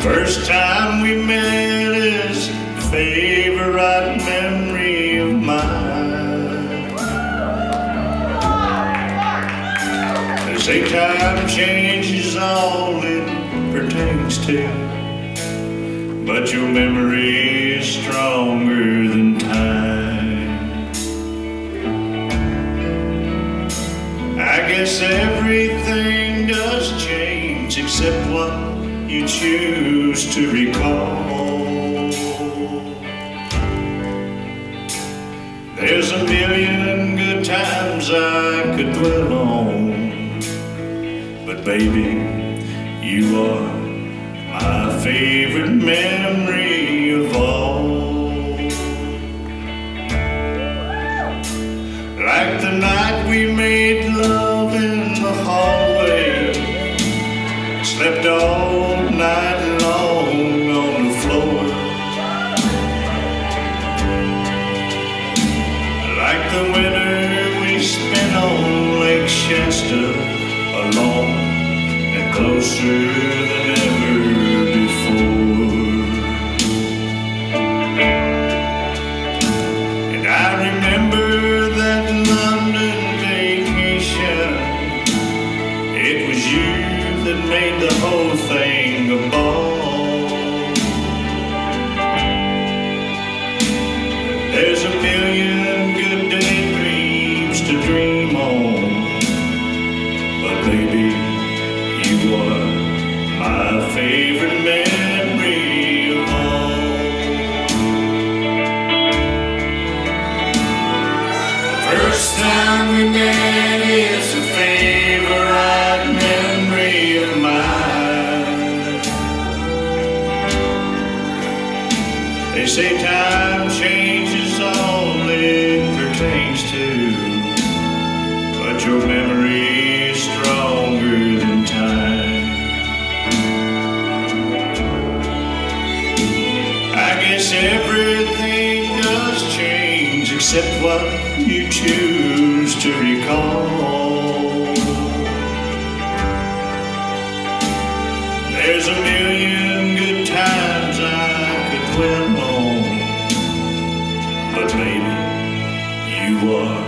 First time we met is a favorite memory of mine. They say time changes all it pertains to, but your memory is stronger than time. I guess everything does change except what you choose to recall. There's a million good times I could dwell on, but baby, you are my favorite memory of all. Like the night we made love in the hallway, slept all Jesus. First time we met is a favorite memory of mine. They say time changes all it pertains to, but your memory is stronger than time. I guess everything except what you choose to recall. There's a million good times I could dwell on, but baby, you are.